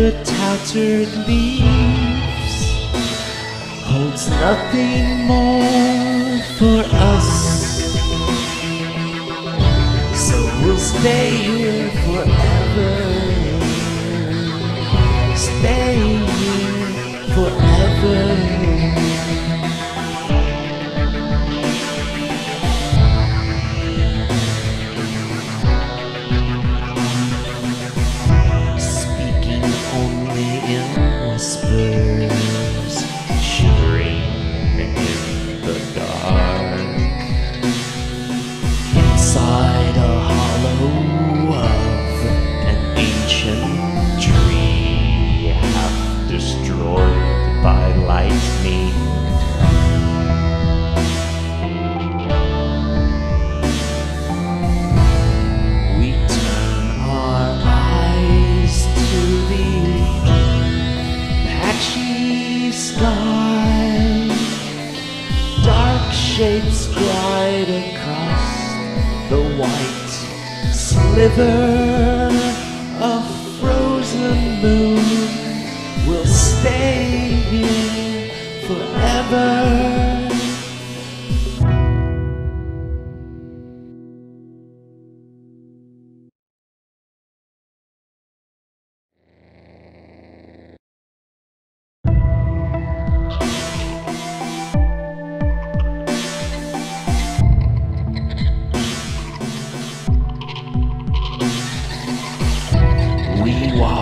the tattered leaves holds nothing more for us. So we'll stay here forever. Stay here forever. Sky. Dark shapes glide across the white sliver of frozen moon. We'll stay here forever.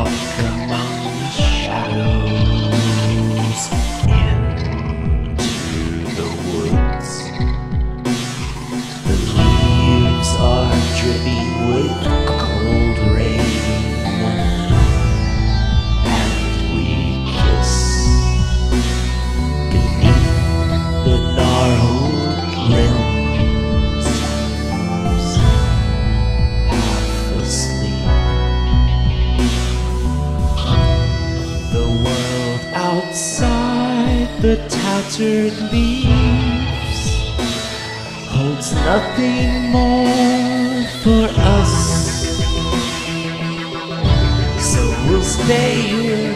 Walk the tattered leaves holds nothing more for us. So we'll stay here